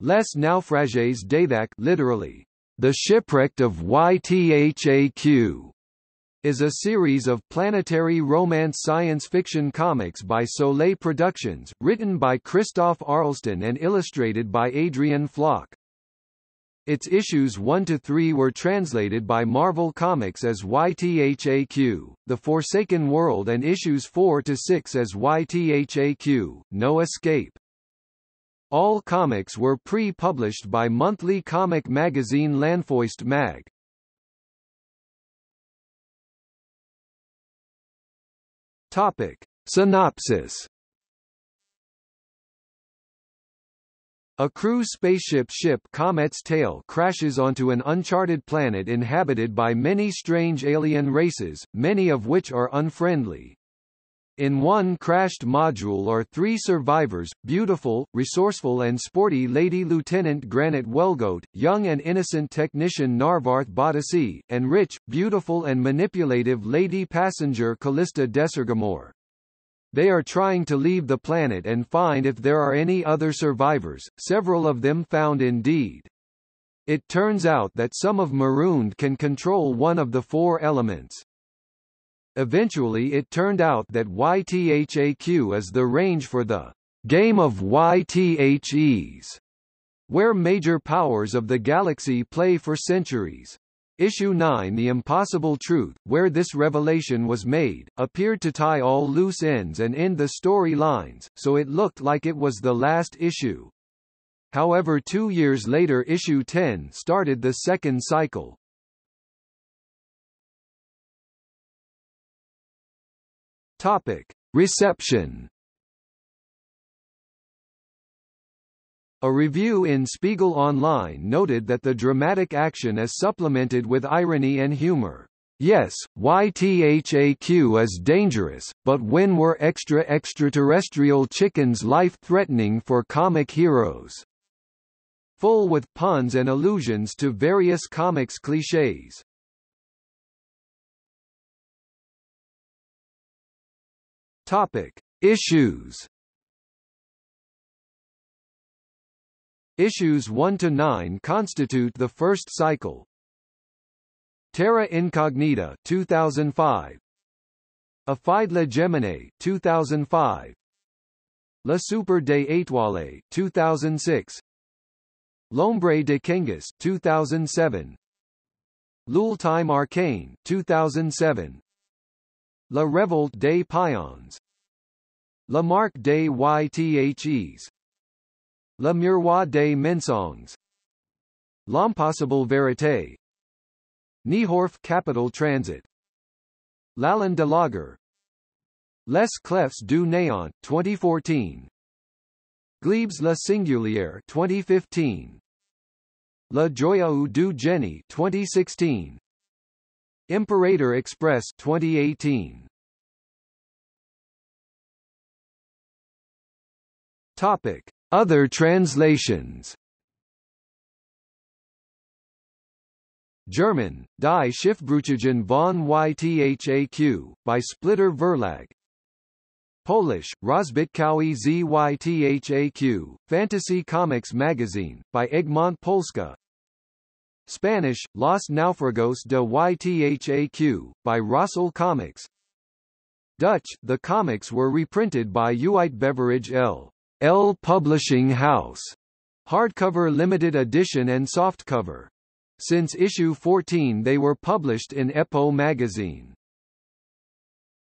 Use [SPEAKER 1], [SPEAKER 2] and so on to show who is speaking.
[SPEAKER 1] Les Naufragés d'Ythaq literally, the shipwrecked of YTHAQ, is a series of planetary romance science fiction comics by Soleil Productions, written by Christophe Arleston and illustrated by Adrien Floch. Its issues 1 to 3 were translated by Marvel Comics as YTHAQ, The Forsaken World and issues 4 to 6 as YTHAQ, No Escape. All comics were pre-published by monthly comic magazine Lanfeust Mag. Topic. Synopsis A crew spaceship ship Comet's Tail crashes onto an uncharted planet inhabited by many strange alien races, many of which are unfriendly. In one crashed module are three survivors, beautiful, resourceful and sporty Lady Lieutenant Granite Wellgoat, young and innocent technician Narvarth Botassi, and rich, beautiful and manipulative Lady Passenger Callista Desergamore. They are trying to leave the planet and find if there are any other survivors, several of them found indeed. It turns out that some of Marooned can control one of the four elements. Eventually it turned out that YTHAQ is the range for the game of YTHEs, where major powers of the galaxy play for centuries. Issue 9 The Impossible Truth, where this revelation was made, appeared to tie all loose ends and end the story lines, so it looked like it was the last issue. However two years later issue 10 started the second cycle. Topic. Reception A review in Spiegel Online noted that the dramatic action is supplemented with irony and humor. Yes, YTHAQ is dangerous, but when were extra extraterrestrial chickens life-threatening for comic heroes? Full with puns and allusions to various comics clichés. Topic: Issues Issues 1 to 9 constitute the first cycle. Terra Incognita 2005. Ophyde la Géminée 2005. La Soupir des Étoiles 2006. L'Ombre de Kengus 2007. L'Ultime Arcane 2007. La Révolte des Pions. La Marque des YTHEs Le Miroir des Mensonges. L'Impossible Vérité. Niehorf Capital Transit. L'Allen de Lager. Les Clefs du Néant 2014 Glebes La Singulière 2015 La Joyau du Génie 2016 Imperator Express 2018 Topic. Other translations. German, Die Schiffbrüchigen von YTHAQ, by Splitter Verlag. Polish, Rozbitkowie ZYTHAQ, Fantasy Comics Magazine, by Egmont Polska Spanish, Los Naufragos de YTHAQ, by Rossel Comics Dutch, the comics were reprinted by Uitgeverij L. L Publishing House, hardcover limited edition and softcover. Since issue 14 they were published in Eppo magazine.